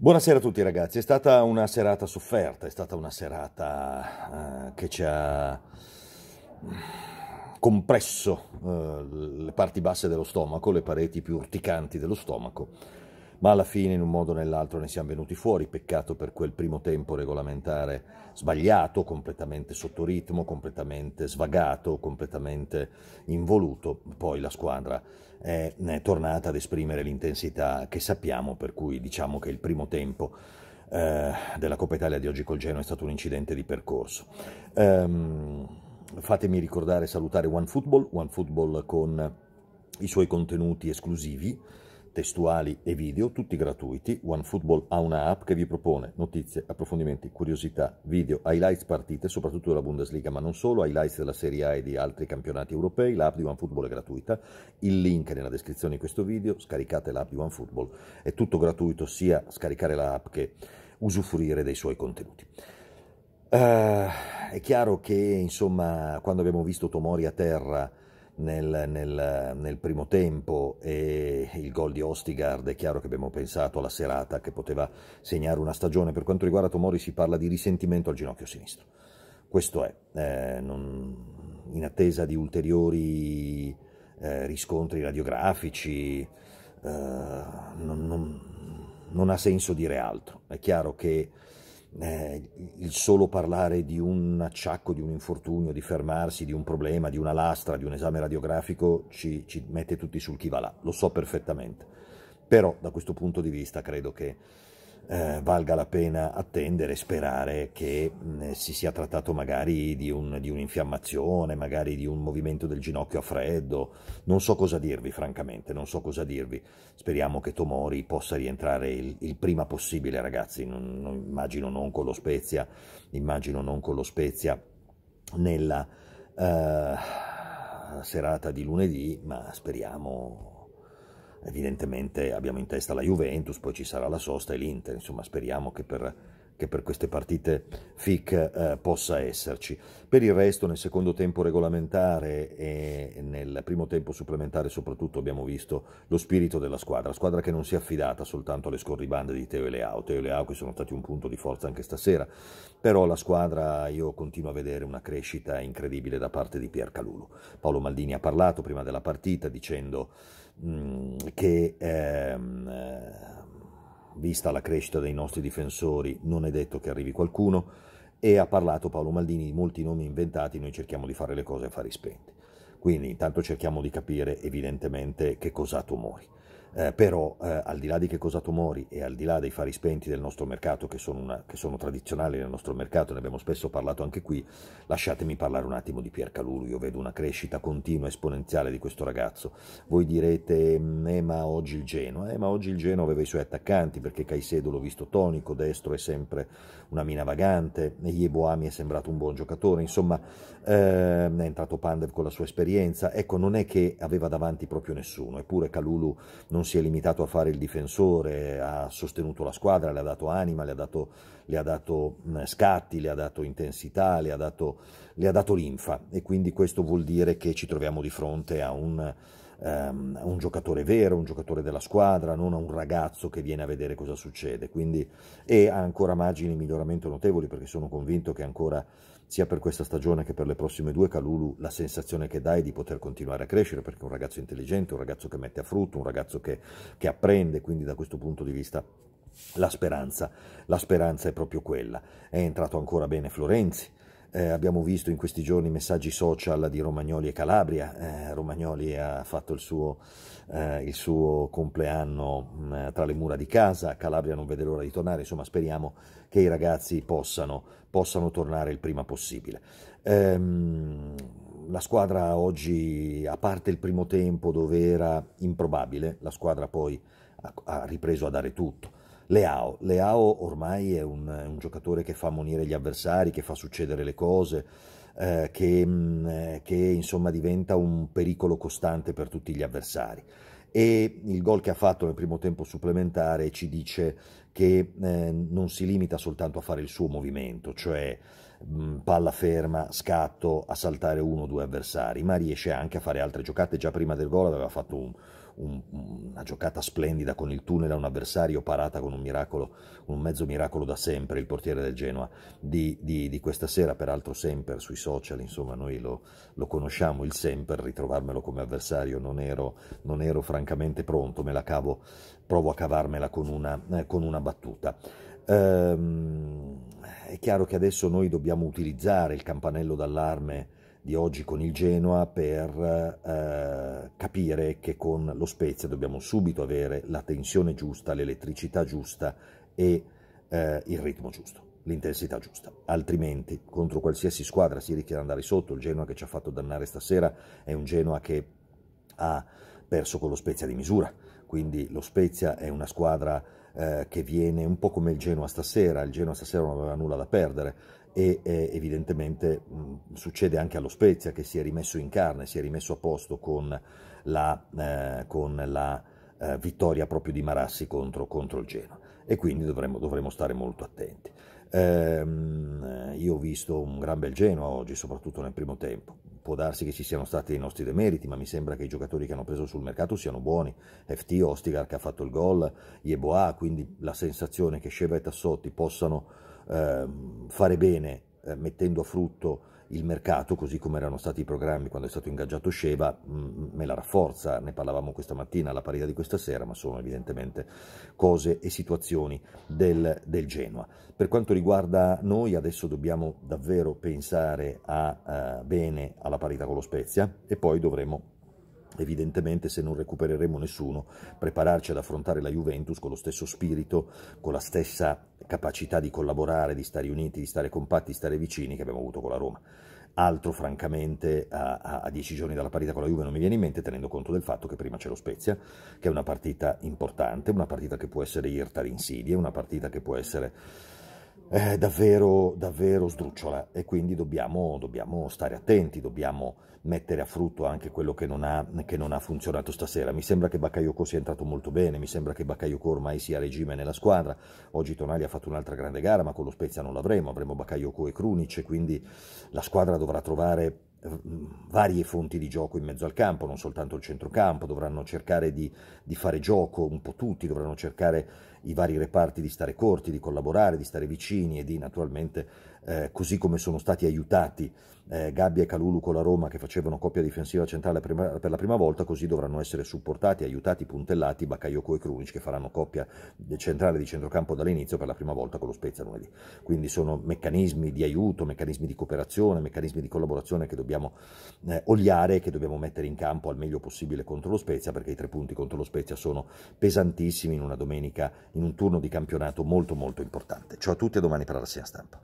Buonasera a tutti ragazzi, è stata una serata sofferta, è stata una serata uh, che ci ha compresso uh, le parti basse dello stomaco, le pareti più urticanti dello stomaco, ma alla fine in un modo o nell'altro ne siamo venuti fuori, peccato per quel primo tempo regolamentare sbagliato, completamente sotto ritmo, completamente svagato, completamente involuto, poi la squadra è, è tornata ad esprimere l'intensità che sappiamo, per cui diciamo che il primo tempo eh, della Coppa Italia di oggi col Genoa è stato un incidente di percorso. Um, fatemi ricordare e salutare OneFootball, OneFootball con i suoi contenuti esclusivi, testuali e video, tutti gratuiti. OneFootball ha una app che vi propone notizie, approfondimenti, curiosità, video, highlights partite, soprattutto della Bundesliga, ma non solo, highlights della Serie A e di altri campionati europei. L'app di OneFootball è gratuita, il link è nella descrizione di questo video, scaricate l'app di OneFootball, è tutto gratuito sia scaricare l'app che usufruire dei suoi contenuti. Uh, è chiaro che, insomma, quando abbiamo visto Tomori a terra nel, nel, nel, primo tempo e il gol di Ostigard, è chiaro che abbiamo pensato alla serata che poteva segnare una stagione. Per quanto riguarda Tomori si parla di risentimento al ginocchio sinistro. Questo è, eh, non, in attesa di ulteriori eh, riscontri radiografici, eh, non, non, non ha senso dire altro. È chiaro che eh, il solo parlare di un acciacco, di un infortunio, di fermarsi, di un problema, di una lastra, di un esame radiografico ci, ci mette tutti sul chi va là, lo so perfettamente. Però da questo punto di vista credo che eh, valga la pena attendere sperare che mh, si sia trattato magari di, un, di, un'infiammazione, magari di un movimento del ginocchio a freddo. Non so cosa dirvi, francamente, non so cosa dirvi. Speriamo che Tomori possa rientrare il, il prima possibile, ragazzi. Non, non, immagino non con lo Spezia, immagino non con lo Spezia nella uh, serata di lunedì, ma speriamo Evidentemente abbiamo in testa la Juventus, poi ci sarà la sosta e l'Inter, insomma speriamo che per, che per queste partite FIC eh, possa esserci. Per il resto nel secondo tempo regolamentare e nel primo tempo supplementare soprattutto abbiamo visto lo spirito della squadra, squadra che non si è affidata soltanto alle scorribande di Teo e Leao, Teo e Leao che sono stati un punto di forza anche stasera, però la squadra io continuo a vedere una crescita incredibile da parte di Pier Calulu. Paolo Maldini ha parlato prima della partita dicendo Mm, che ehm, eh, vista la crescita dei nostri difensori non è detto che arrivi qualcuno e ha parlato Paolo Maldini di molti nomi inventati, noi cerchiamo di fare le cose a fari spenti. Quindi intanto cerchiamo di capire evidentemente che cos'ha Tomori eh, però eh, al di là di che cosa Tomori e al di là dei fari spenti del nostro mercato, che sono, una, che sono, tradizionali nel nostro mercato, ne abbiamo spesso parlato anche qui, lasciatemi parlare un attimo di Pier Calulu, io vedo una crescita continua, esponenziale di questo ragazzo. Voi direte, mm, eh ma oggi il Genoa, eh ma oggi il Genoa aveva i suoi attaccanti, perché Caicedo l'ho visto tonico, destro è sempre una mina vagante, Yeboami è sembrato un buon giocatore, insomma eh, è entrato Pandev con la sua esperienza, ecco non è che aveva davanti proprio nessuno, eppure Calulu non si è limitato a fare il difensore, ha sostenuto la squadra, le ha dato anima, le ha dato, le ha dato scatti, le ha dato intensità, le ha dato, le ha dato linfa. E quindi questo vuol dire che ci troviamo di fronte a un, um, un giocatore vero, un giocatore della squadra, non a un ragazzo che viene a vedere cosa succede. Quindi, e ha ancora margini di miglioramento notevoli perché sono convinto che ancora sia per questa stagione che per le prossime due, Calulu la sensazione che dà è di poter continuare a crescere perché è un ragazzo intelligente, un ragazzo che mette a frutto, un ragazzo che, che apprende, quindi da questo punto di vista la speranza, la speranza è proprio quella. È entrato ancora bene Florenzi, eh, abbiamo visto in questi giorni messaggi social di Romagnoli e Calabria, eh, Romagnoli ha fatto il suo, eh, il suo compleanno mh, mm, tra le mura di casa, Calabria non vede l'ora di tornare, insomma speriamo che i ragazzi possano, possano tornare il prima possibile. Ehm, la squadra oggi, a parte il primo tempo dove era improbabile, la squadra poi ha, ha ripreso a dare tutto. Leao, Leao ormai è un, un, giocatore che fa ammonire gli avversari, che fa succedere le cose, eh, che, mm, eh, che insomma diventa un pericolo costante per tutti gli avversari e il gol che ha fatto nel primo tempo supplementare ci dice che eh, non si limita soltanto a fare il suo movimento, cioè mh, mm, palla ferma, scatto, a saltare uno o due avversari, ma riesce anche a fare altre giocate. Già prima del gol aveva fatto un, un, una giocata splendida con il tunnel a un avversario, parata con un miracolo, un mezzo miracolo da sempre, il portiere del Genoa di, di, di questa sera, peraltro Semper sui social, insomma noi lo, lo conosciamo, il Semper, ritrovarmelo come avversario non ero, non ero francamente pronto, me la cavo, provo a cavarmela con una, eh, con una battuta. Ehm, è chiaro che adesso noi dobbiamo utilizzare il campanello d'allarme di oggi con il Genoa per eh, capire che con lo Spezia dobbiamo subito avere la tensione giusta, l'elettricità giusta e eh, il ritmo giusto, l'intensità giusta. Altrimenti, contro qualsiasi squadra si rischia di andare sotto. Il Genoa che ci ha fatto dannare stasera è un Genoa che ha perso con lo Spezia di misura, quindi lo Spezia è una squadra eh, che viene un po' come il Genoa stasera, il Genoa stasera non aveva nulla da perdere e eh, evidentemente mh, succede anche allo Spezia che si è rimesso in carne, si è rimesso a posto con la, eh, con la eh, vittoria proprio di Marassi contro, contro il Genoa e quindi dovremmo, dovremmo stare molto attenti. Ehm, io ho visto un gran bel Genoa oggi, soprattutto nel primo tempo. Può darsi che ci siano stati i nostri demeriti, ma mi sembra che i giocatori che hanno preso sul mercato siano buoni. FT, Ostigar che ha fatto il gol, Yeboah, quindi la sensazione che Sheva e Tassotti possano eh, fare bene eh, mettendo a frutto il mercato, così come erano stati i programmi quando è stato ingaggiato Sheva, mh, mm, me la rafforza, ne parlavamo questa mattina alla parità di questa sera, ma sono evidentemente cose e situazioni del, del Genoa. Per quanto riguarda noi, adesso dobbiamo davvero pensare a, uh, bene alla parità con lo Spezia e poi dovremo evidentemente se non recupereremo nessuno, prepararci ad affrontare la Juventus con lo stesso spirito, con la stessa capacità di collaborare, di stare uniti, di stare compatti, di stare vicini che abbiamo avuto con la Roma. Altro, francamente, a, a, dieci giorni dalla partita con la Juve non mi viene in mente, tenendo conto del fatto che prima c'è lo Spezia, che è una partita importante, una partita che può essere irta l'insidie, una partita che può essere eh, davvero, davvero sdrucciola e quindi dobbiamo, dobbiamo, stare attenti, dobbiamo mettere a frutto anche quello che non, ha, che non ha funzionato stasera. Mi sembra che Bakayoko sia entrato molto bene, mi sembra che Bakayoko ormai sia a regime nella squadra, oggi Tonali ha fatto un'altra grande gara ma con lo Spezia non l'avremo, avremo Bakayoko e Krunic, quindi la squadra dovrà trovare varie fonti di gioco in mezzo al campo, non soltanto il centrocampo, dovranno cercare di, di, fare gioco un po' tutti, dovranno cercare i vari reparti di stare corti, di collaborare, di stare vicini e di naturalmente, eh, così come sono stati aiutati eh, Gabbia e Calulu con la Roma che facevano coppia difensiva centrale prima, per la prima volta, così dovranno essere supportati, aiutati, puntellati Bakayoko e Krunic che faranno coppia centrale di centrocampo dall'inizio per la prima volta con lo Spezia lunedì. Quindi sono meccanismi di aiuto, meccanismi di cooperazione, meccanismi di collaborazione che dobbiamo eh, oliare e che dobbiamo mettere in campo al meglio possibile contro lo Spezia perché i tre punti contro lo Spezia sono pesantissimi in una domenica, in un turno di campionato molto molto importante. Ciao a tutti e domani per la rassegna stampa.